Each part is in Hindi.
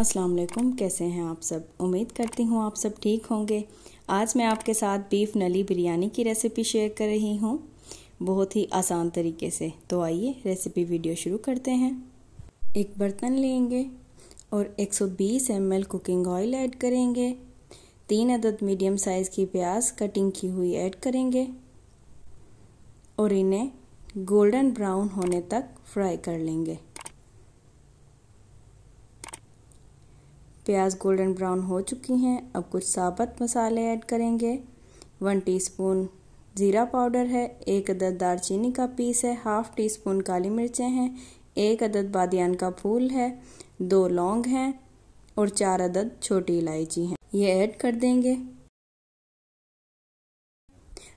अस्सलाम वालेकुम कैसे हैं आप सब? उम्मीद करती हूँ आप सब ठीक होंगे। आज मैं आपके साथ बीफ नली बिरयानी की रेसिपी शेयर कर रही हूँ। बहुत ही आसान तरीके से। तो आइए रेसिपी वीडियो शुरू करते हैं। एक बर्तन लेंगे और 120 ml कुकिंग ऑयल ऐड करेंगे। तीन अदद मीडियम साइज़ की प्याज कटिंग की हुई ऐड करेंगे और इन्हें गोल्डन ब्राउन होने तक फ्राई कर लेंगे। प्याज गोल्डन ब्राउन हो चुकी हैं, अब कुछ साबत मसाले ऐड करेंगे। वन टीस्पून ज़ीरा पाउडर है, एक अदद दालचीनी का पीस है, हाफ़ टी स्पून काली मिर्चें हैं, एक अदद बादियान का फूल है, दो लौंग हैं और चार अदद छोटी इलायची हैं। ये ऐड कर देंगे।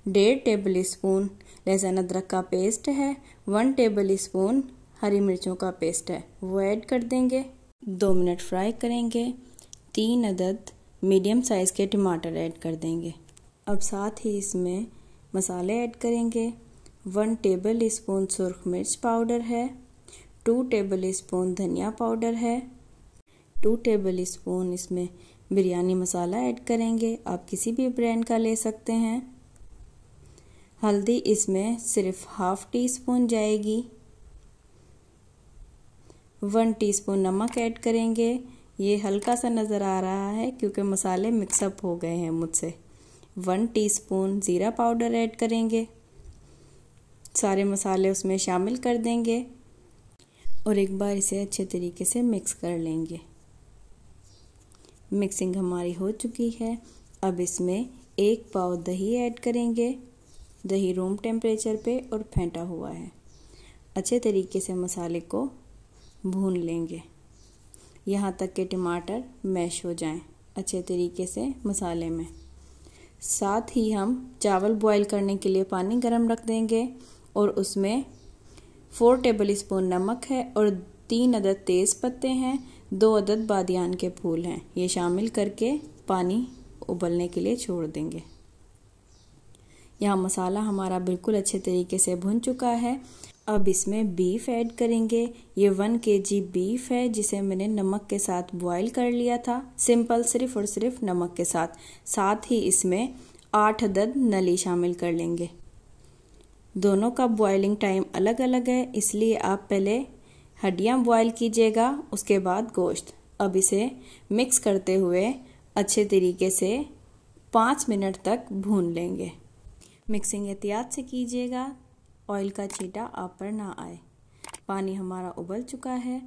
डेढ़ टेबल स्पून लहसुन अदरक का पेस्ट है, वन टेबल स्पून हरी मिर्चों का पेस्ट है, वो ऐड कर देंगे। दो मिनट फ्राई करेंगे। तीन अदद मीडियम साइज़ के टमाटर ऐड कर देंगे। अब साथ ही इसमें मसाले ऐड करेंगे। वन टेबल स्पून सुरख मिर्च पाउडर है। टू टेबल स्पून धनिया पाउडर है। टू टेबल स्पून इसमें बिरयानी मसाला ऐड करेंगे। आप किसी भी ब्रांड का ले सकते हैं। हल्दी इसमें सिर्फ़ हाफ़ टी स्पून जाएगी। वन टीस्पून नमक ऐड करेंगे। ये हल्का सा नज़र आ रहा है क्योंकि मसाले मिक्सअप हो गए हैं मुझसे। वन टीस्पून ज़ीरा पाउडर ऐड करेंगे। सारे मसाले उसमें शामिल कर देंगे और एक बार इसे अच्छे तरीके से मिक्स कर लेंगे। मिक्सिंग हमारी हो चुकी है। अब इसमें एक पाव दही ऐड करेंगे। दही रूम टेम्परेचर पे और फेंटा हुआ है। अच्छे तरीके से मसाले को भून लेंगे। यहाँ तक के टमाटर मैश हो जाएँ अच्छे तरीके से मसाले में। साथ ही हम चावल बॉईल करने के लिए पानी गर्म रख देंगे और उसमें फोर टेबल स्पून नमक है और तीन अदद तेज़ पत्ते हैं, दो अदद बादियान के फूल हैं। ये शामिल करके पानी उबलने के लिए छोड़ देंगे। यहाँ मसाला हमारा बिल्कुल अच्छे तरीके से भुन चुका है। अब इसमें बीफ ऐड करेंगे। ये वन के जी बीफ है, जिसे मैंने नमक के साथ बॉईल कर लिया था। सिंपल सिर्फ़ और सिर्फ़ नमक के साथ। साथ ही इसमें आठ अदद नली शामिल कर लेंगे। दोनों का बॉइलिंग टाइम अलग अलग है, इसलिए आप पहले हड्डियाँ बॉयल कीजिएगा, उसके बाद गोश्त। अब इसे मिक्स करते हुए अच्छे तरीके से पाँच मिनट तक भून लेंगे। मिक्सिंग एहतियात से कीजिएगा। ऑयल का छीटा आप पर ना आए। पानी हमारा उबल चुका है।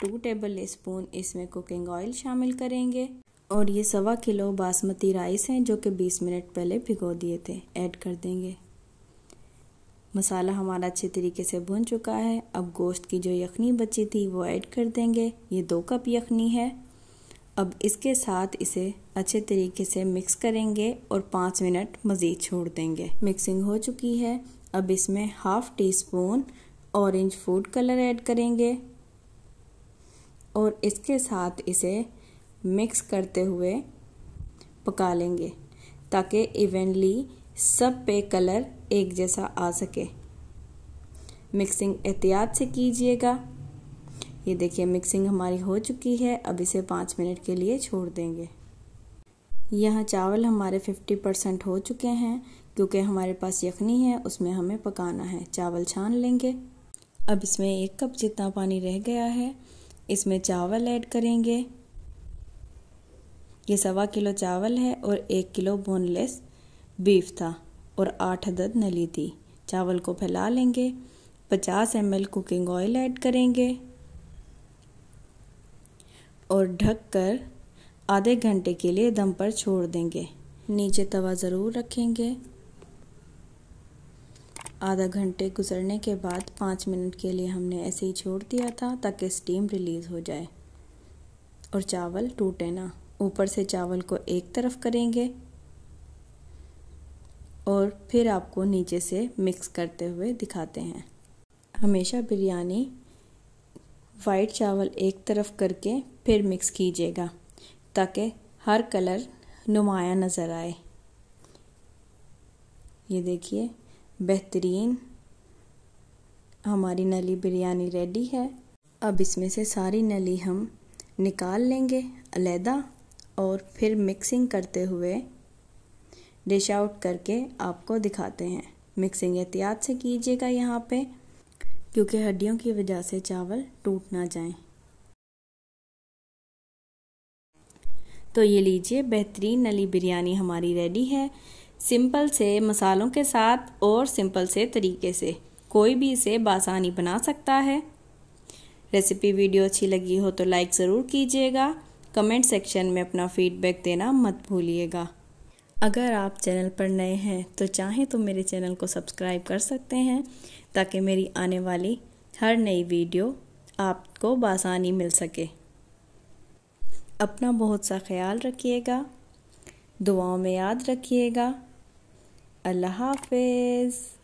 टू टेबल स्पून इसमें कुकिंग ऑयल शामिल करेंगे। और ये सवा किलो बासमती राइस हैं जो कि 20 मिनट पहले भिगो दिए थे। ऐड कर देंगे। मसाला हमारा अच्छे तरीके से भुन चुका है। अब गोश्त की जो यखनी बची थी वो ऐड कर देंगे। ये दो कप यखनी है। अब इसके साथ इसे अच्छे तरीके से मिक्स करेंगे और पाँच मिनट मज़ीद छोड़ देंगे। मिक्सिंग हो चुकी है। अब इसमें half teaspoon orange food colour add करेंगे। और इसके साथ इसे मिक्स करते हुए पका लेंगे ताकि इवेंटली सब पे कलर एक जैसा आ सके। मिक्सिंग एहतियात से कीजिएगा। ये देखिए मिक्सिंग हमारी हो चुकी है। अब इसे पाँच मिनट के लिए छोड़ देंगे। यहाँ चावल हमारे फिफ्टी परसेंट हो चुके हैं, क्योंकि हमारे पास यखनी है, उसमें हमें पकाना है। चावल छान लेंगे। अब इसमें एक कप जितना पानी रह गया है, इसमें चावल ऐड करेंगे। ये सवा किलो चावल है और एक किलो बोनलेस बीफ था और आठ अदद नली थी। चावल को फैला लेंगे। पचास एम कुकिंग ऑयल ऐड करेंगे। और ढककर आधे घंटे के लिए दम पर छोड़ देंगे। नीचे तवा ज़रूर रखेंगे। आधा घंटे गुजरने के बाद पाँच मिनट के लिए हमने ऐसे ही छोड़ दिया था ताकि स्टीम रिलीज़ हो जाए। और चावल टूटे ना। ऊपर से चावल को एक तरफ़ करेंगे और फिर आपको नीचे से मिक्स करते हुए दिखाते हैं। हमेशा बिरयानी वाइट चावल एक तरफ़ करके फिर मिक्स कीजिएगा, ताकि हर कलर नुमाया नज़र आए। ये देखिए, बेहतरीन हमारी नली बिरयानी रेडी है। अब इसमें से सारी नली हम निकाल लेंगे अलहदा और फिर मिक्सिंग करते हुए डिश आउट करके आपको दिखाते हैं। मिक्सिंग एहतियात से कीजिएगा यहाँ पे। क्योंकि हड्डियों की वजह से चावल टूट ना जाए। तो ये लीजिए, बेहतरीन नली बिरयानी हमारी रेडी है। सिंपल से, मसालों के साथ और सिंपल से तरीके से। कोई भी इसे बासानी बना सकता है। रेसिपी वीडियो अच्छी लगी हो तो लाइक ज़रूर कीजिएगा। कमेंट सेक्शन में अपना फीडबैक देना मत भूलिएगा। अगर आप चैनल पर नए हैं तो चाहें तो मेरे चैनल को सब्सक्राइब कर सकते हैं। ताकि मेरी आने वाली हर नई वीडियो आपको बासानी मिल सके। अपना बहुत सा ख्याल रखिएगा, दुआओं में याद रखिएगा। अल्लाह हाफिज़।